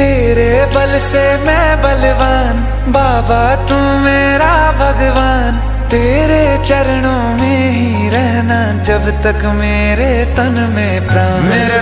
तेरे बल से मैं बलवान। बाबा तू मेरा भगवान। तेरे चरणों में ही रहना, जब तक मेरे तन में प्राण। मेरे